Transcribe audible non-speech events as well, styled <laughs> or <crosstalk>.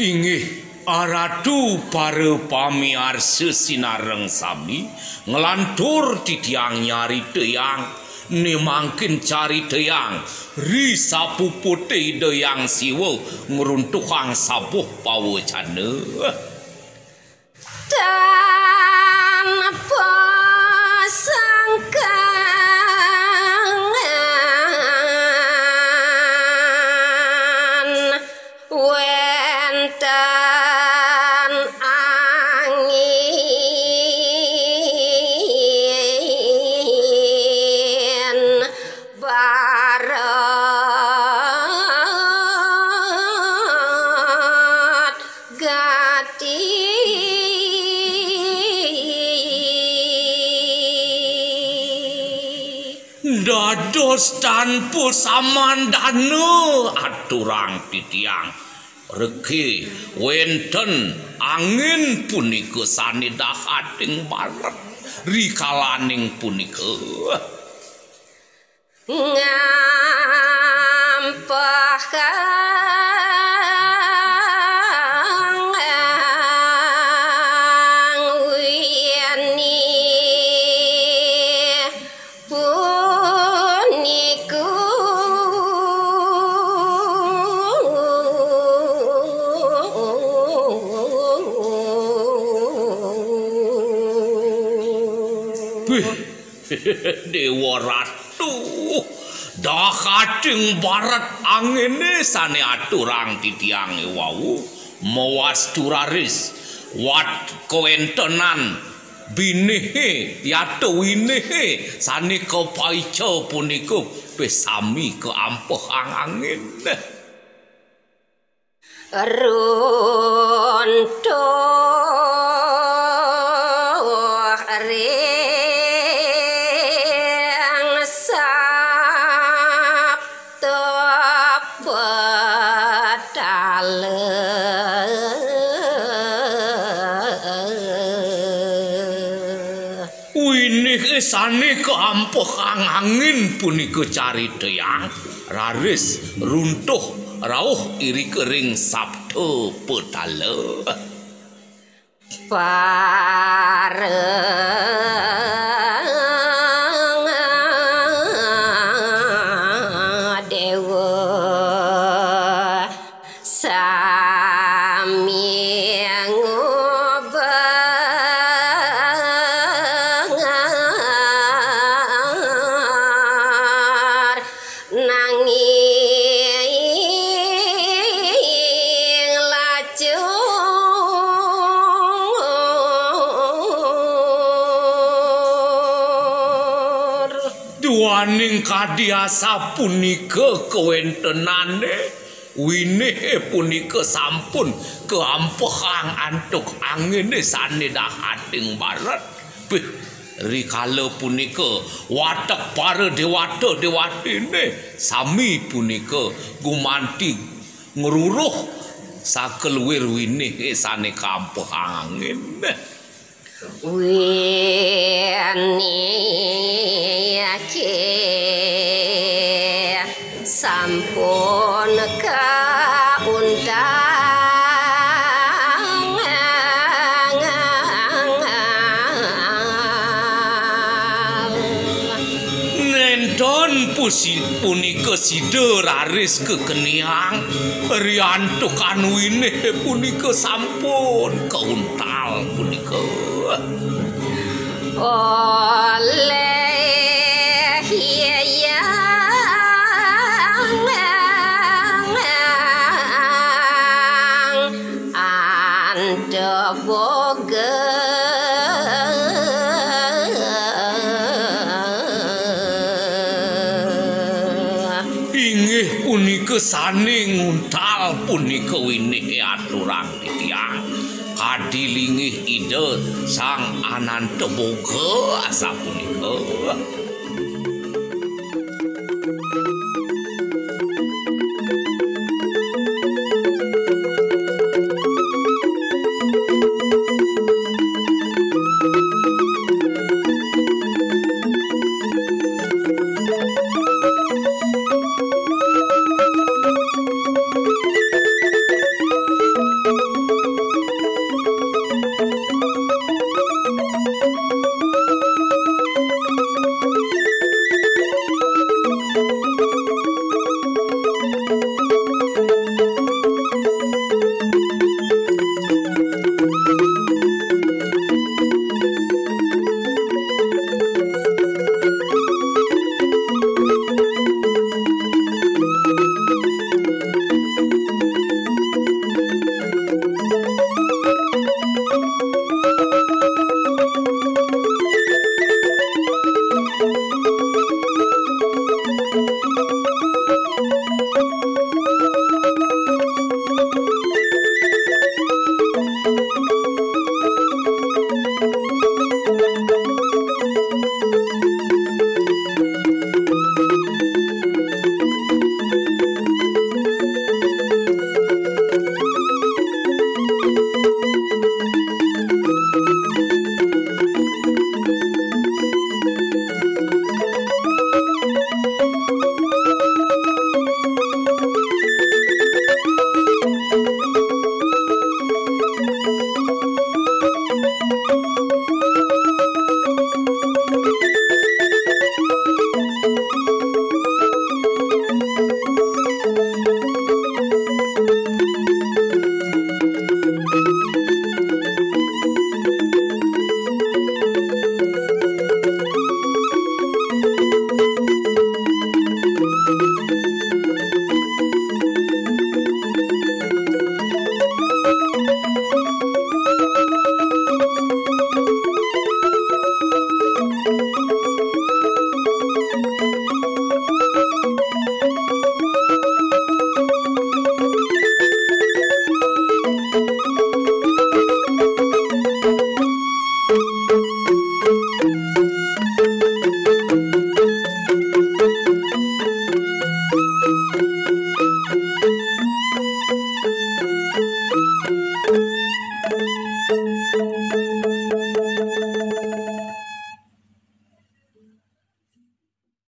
inggih Aradu pare pamiar sesinareng sami ngelantur di tiang nyari deyang. Nemangkin cari deyang risa puputi deyang siwo ngeruntuhang sabuh pawo jane. Dan apa sangka pawacana dados tanpa samandana aturang titiang regi wenten angin punika sanidahating barat rikalaning punika. Ngampah <laughs> Dewa Ratu. Dakading barat angene sane aturang titiange wau. Mawas turaris wat koentenan binehe yato winehe. Sane punika besami keampuh angin. Runtuh sane keampuh angin punika cari deyang raris runtuh rauh iri kering sabtu petale Waning kadiasa punika kewentenane winih punika sampun keampuhang antuk angin sane dahating barat beh rikala punika watek para dewata dewatine sami punika gumanti ngruruh sakel wir winih sane angin Wiyake Pusi punika sida raris kekeniang riantuk anuine punika sampun kauntal punika. Oleh inggih punika sane nguntal punika winih aturang titiang kadilingih ide sang ananta boga asa punika